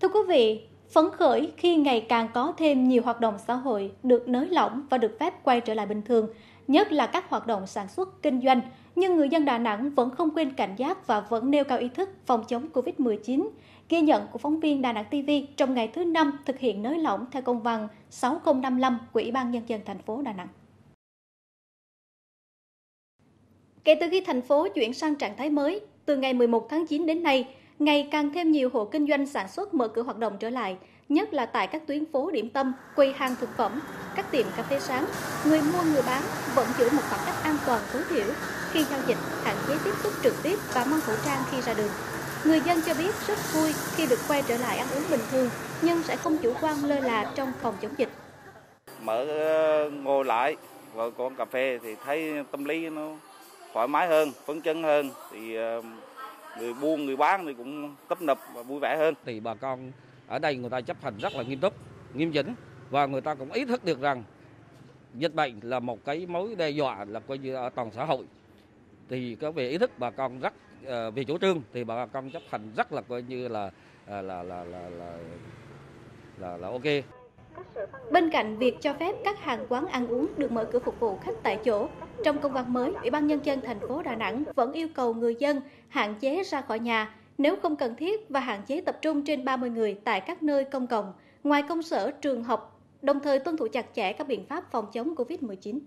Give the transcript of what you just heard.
Thưa quý vị, phấn khởi khi ngày càng có thêm nhiều hoạt động xã hội được nới lỏng và được phép quay trở lại bình thường, nhất là các hoạt động sản xuất, kinh doanh, nhưng người dân Đà Nẵng vẫn không quên cảnh giác và vẫn nêu cao ý thức phòng chống Covid-19. Ghi nhận của phóng viên Đà Nẵng TV trong ngày thứ năm thực hiện nới lỏng theo công văn 6055 của Ủy ban Nhân dân thành phố Đà Nẵng. Kể từ khi thành phố chuyển sang trạng thái mới, từ ngày 11 tháng 9 đến nay, ngày càng thêm nhiều hộ kinh doanh sản xuất mở cửa hoạt động trở lại, nhất là tại các tuyến phố điểm tâm, quầy hàng thực phẩm, các tiệm cà phê sáng. Người mua người bán vẫn giữ một khoảng cách an toàn tối thiểu khi giao dịch, hạn chế tiếp xúc trực tiếp và mang khẩu trang khi ra đường. Người dân cho biết rất vui khi được quay trở lại ăn uống bình thường, nhưng sẽ không chủ quan lơ là trong phòng chống dịch. Mở ờ, ngồi lại vào quán cà phê thì thấy tâm lý nó thoải mái hơn, phấn chấn hơn thì ờ, người buôn người bán thì cũng tấp nập và vui vẻ hơn. Thì bà con ở đây người ta chấp hành rất là nghiêm túc, nghiêm chỉnh và người ta cũng ý thức được rằng dịch bệnh là một cái mối đe dọa là coi như ở toàn xã hội thì có về ý thức bà con rất uh, về chủ trương thì bà con chấp hành rất là coi như là là là là là là, là, là ok. Bên cạnh việc cho phép các hàng quán ăn uống được mở cửa phục vụ khách tại chỗ, trong công văn mới, Ủy ban Nhân dân thành phố Đà Nẵng vẫn yêu cầu người dân hạn chế ra khỏi nhà nếu không cần thiết và hạn chế tập trung trên 30 người tại các nơi công cộng, ngoài công sở, trường học, đồng thời tuân thủ chặt chẽ các biện pháp phòng chống COVID-19.